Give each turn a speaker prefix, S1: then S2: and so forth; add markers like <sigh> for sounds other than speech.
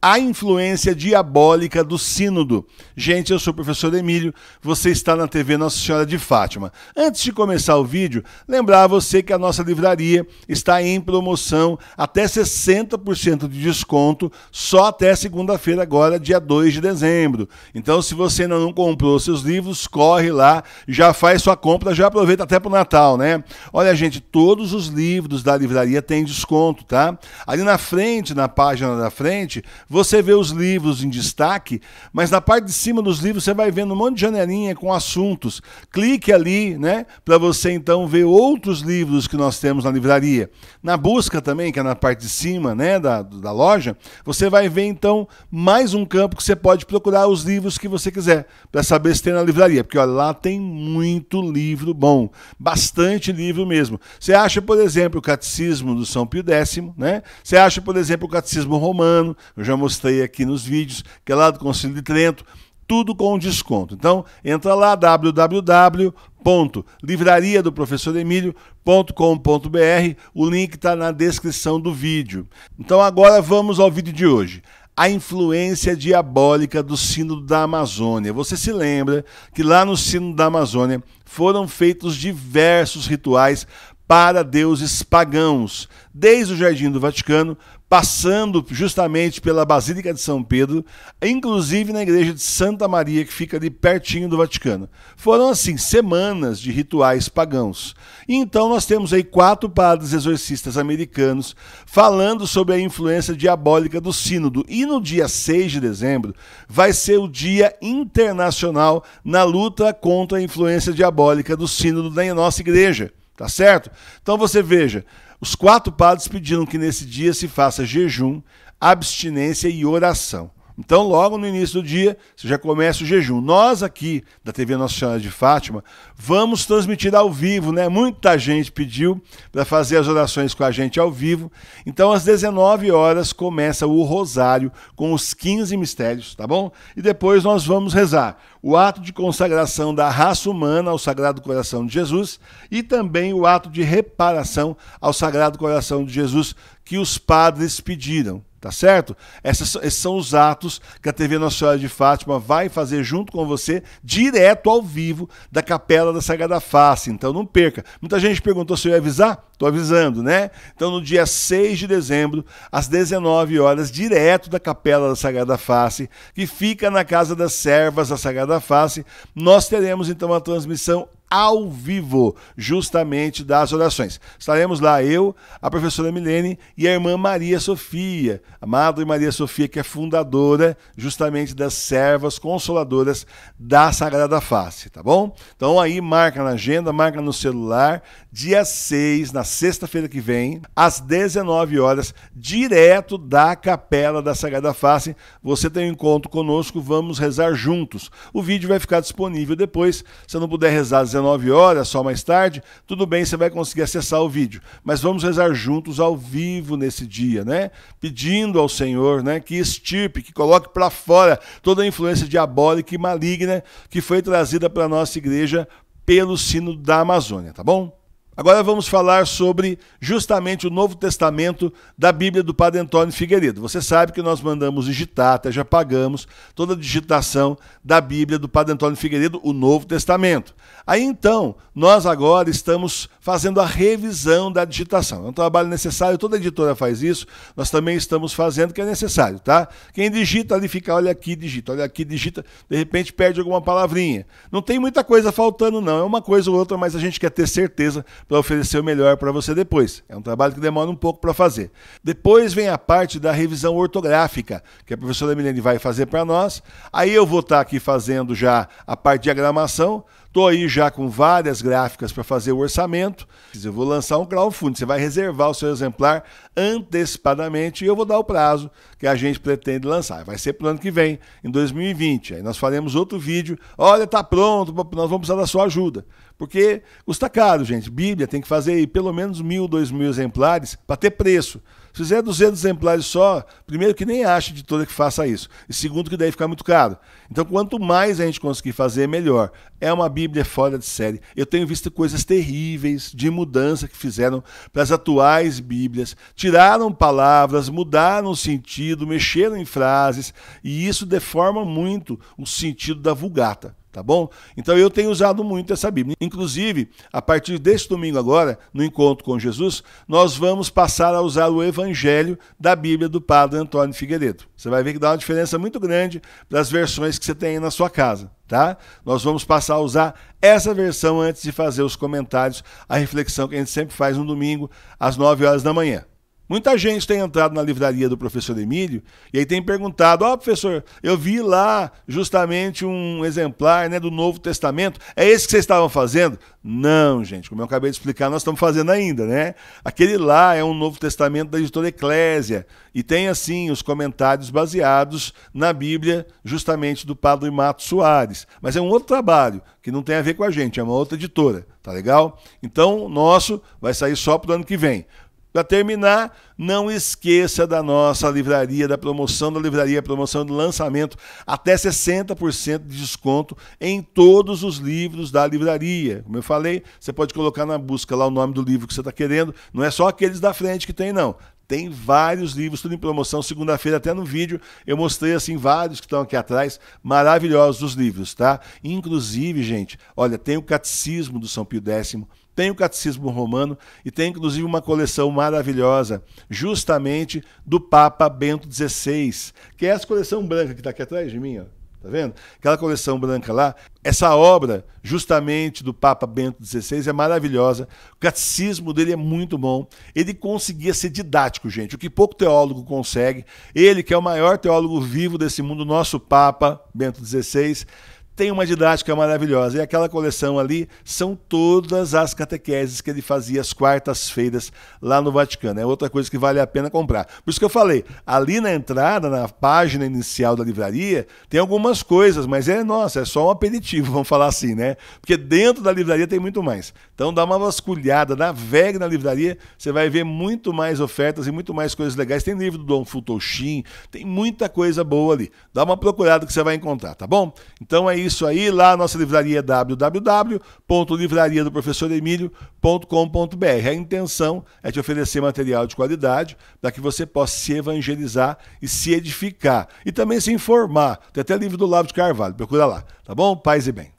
S1: a influência diabólica do sínodo. Gente, eu sou o professor Emílio, você está na TV Nossa Senhora de Fátima. Antes de começar o vídeo, lembrar você que a nossa livraria está em promoção até 60% de desconto só até segunda-feira agora, dia 2 de dezembro. Então, se você ainda não comprou seus livros, corre lá, já faz sua compra, já aproveita até para o Natal, né? Olha, gente, todos os livros da livraria têm desconto, tá? Ali na frente, na página da frente, você vê os livros em destaque, mas na parte de cima dos livros você vai vendo um monte de janelinha com assuntos. Clique ali, né, para você então ver outros livros que nós temos na livraria. Na busca também, que é na parte de cima, né, da, da loja, você vai ver então mais um campo que você pode procurar os livros que você quiser, para saber se tem na livraria, porque olha, lá tem muito livro bom, bastante livro mesmo. Você acha, por exemplo, o Catecismo do São Pio X, né? Você acha, por exemplo, o Catecismo Romano, eu já mostrei aqui nos vídeos, que é lá do Concílio de Trento, tudo com desconto. Então, entra lá www.livrariadoprofessoremilio.com.br, o link está na descrição do vídeo. Então, agora vamos ao vídeo de hoje. A influência diabólica do Sínodo da Amazônia. Você se lembra que lá no Sínodo da Amazônia foram feitos diversos rituais para deuses pagãos, desde o Jardim do Vaticano, passando justamente pela Basílica de São Pedro, inclusive na igreja de Santa Maria, que fica ali pertinho do Vaticano. Foram, assim, semanas de rituais pagãos. E então nós temos aí quatro padres exorcistas americanos falando sobre a influência diabólica do sínodo. E no dia 6 de dezembro vai ser o Dia Internacional na luta contra a influência diabólica do sínodo da nossa igreja. Tá certo? Então você veja, os quatro padres pediram que nesse dia se faça jejum, abstinência e oração. Então, logo no início do dia, você já começa o jejum. Nós aqui, da TV Nossa Senhora de Fátima, vamos transmitir ao vivo, né? Muita gente pediu para fazer as orações com a gente ao vivo. Então, às 19 horas, começa o rosário com os 15 mistérios, tá bom? E depois nós vamos rezar o ato de consagração da raça humana ao Sagrado Coração de Jesus e também o ato de reparação ao Sagrado Coração de Jesus que os padres pediram. Tá certo? Esses, esses, são os atos que a TV Nossa Senhora de Fátima vai fazer junto com você, direto ao vivo, da Capela da Sagrada Face. Então não perca. Muita gente perguntou se eu ia avisar. Estou avisando, né? Então no dia 6 de dezembro, às 19 horas, direto da Capela da Sagrada Face, que fica na Casa das Servas da Sagrada Face, nós teremos então uma transmissão ao vivo, justamente das orações. Estaremos lá eu, a professora Milene e a irmã Maria Sofia, a Madre Maria Sofia, que é fundadora justamente das servas consoladoras da Sagrada Face, tá bom? Então aí marca na agenda, marca no celular, dia 6, na sexta-feira que vem, às 19 horas, direto da Capela da Sagrada Face, você tem um encontro conosco, vamos rezar juntos. O vídeo vai ficar disponível depois, se não puder rezar 19 horas, só mais tarde, tudo bem, você vai conseguir acessar o vídeo. Mas vamos rezar juntos ao vivo nesse dia, né? Pedindo ao Senhor, né, que estirpe, que coloque para fora toda a influência diabólica e maligna que foi trazida para nossa igreja pelo sino da Amazônia, tá bom? Agora vamos falar sobre justamente o Novo Testamento da Bíblia do Padre Antônio Figueiredo. Você sabe que nós mandamos digitar, até já pagamos toda a digitação da Bíblia do Padre Antônio Figueiredo, o Novo Testamento. Aí então, nós agora estamos fazendo a revisão da digitação. É um trabalho necessário, toda editora faz isso, nós também estamos fazendo, que é necessário, tá? Quem digita ali fica, olha aqui, digita, olha aqui, digita, de repente perde alguma palavrinha. Não tem muita coisa faltando, não, é uma coisa ou outra, mas a gente quer ter certeza para oferecer o melhor para você depois. É um trabalho que demora um pouco para fazer. Depois vem a parte da revisão ortográfica, que a professora Milene vai fazer para nós. Aí eu vou estar tá aqui fazendo já a parte de diagramação. Estou aí já com várias gráficas para fazer o orçamento. Eu vou lançar um crowdfunding. Você vai reservar o seu exemplar antecipadamente e eu vou dar o prazo que a gente pretende lançar. Vai ser para o ano que vem, em 2020. Aí nós faremos outro vídeo. Olha, está pronto, nós vamos precisar da sua ajuda. Porque custa caro, gente. Bíblia tem que fazer pelo menos mil, dois mil exemplares para ter preço. Se fizer 200 exemplares só, primeiro que nem acha editora que faça isso. E segundo que deve ficar muito caro. Então, quanto mais a gente conseguir fazer, melhor. É uma Bíblia fora de série. Eu tenho visto coisas terríveis de mudança que fizeram para as atuais Bíblias. Tiraram palavras, mudaram o sentido, mexeram em frases, e isso deforma muito o sentido da vulgata tá bom? Então eu tenho usado muito essa Bíblia. Inclusive, a partir deste domingo agora, no encontro com Jesus, nós vamos passar a usar o evangelho da Bíblia do Padre Antônio Figueiredo. Você vai ver que dá uma diferença muito grande das versões que você tem aí na sua casa, tá? Nós vamos passar a usar essa versão antes de fazer os comentários, a reflexão que a gente sempre faz no domingo às 9 horas da manhã. Muita gente tem entrado na livraria do professor Emílio e aí tem perguntado: Ó, oh, professor, eu vi lá justamente um exemplar né, do Novo Testamento. É esse que vocês estavam fazendo? Não, gente, como eu acabei de explicar, nós estamos fazendo ainda, né? Aquele lá é um Novo Testamento da editora Eclésia e tem, assim, os comentários baseados na Bíblia, justamente do Padre Mato Soares. Mas é um outro trabalho que não tem a ver com a gente, é uma outra editora, tá legal? Então, o nosso vai sair só para o ano que vem. Para terminar, não esqueça da nossa livraria, da promoção da livraria, promoção do lançamento, até 60% de desconto em todos os livros da livraria. Como eu falei, você pode colocar na busca lá o nome do livro que você está querendo. Não é só aqueles da frente que tem, não. Tem vários livros, tudo em promoção. Segunda-feira, até no vídeo, eu mostrei assim vários que estão aqui atrás, maravilhosos os livros, tá? Inclusive, gente, olha, tem o Catecismo do São Pio X, tem o Catecismo Romano e tem inclusive uma coleção maravilhosa, justamente do Papa Bento XVI, que é essa coleção branca que está aqui atrás de mim, ó. Tá vendo? Aquela coleção branca lá, essa obra, justamente do Papa Bento XVI, é maravilhosa. O catecismo dele é muito bom. Ele conseguia ser didático, gente, o que pouco teólogo consegue. Ele, que é o maior teólogo vivo desse mundo, nosso Papa Bento XVI, tem uma didática maravilhosa. E aquela coleção ali são todas as catequeses que ele fazia às quartas-feiras lá no Vaticano. É outra coisa que vale a pena comprar. Por isso que eu falei, ali na entrada, na página inicial da livraria, tem algumas coisas, mas é, nossa, é só um aperitivo, <laughs> vamos falar assim, né? Porque dentro da livraria tem muito mais. Então dá uma vasculhada, navegue na livraria, você vai ver muito mais ofertas e muito mais coisas legais. Tem livro do Dom Futoshin, tem muita coisa boa ali. Dá uma procurada que você vai encontrar, tá bom? Então é isso isso aí lá, nossa livraria www.livrariadoprofessoremilio.com.br. A intenção é te oferecer material de qualidade para que você possa se evangelizar e se edificar. E também se informar. Tem até livro do Lavo de Carvalho, procura lá. Tá bom? Paz e bem.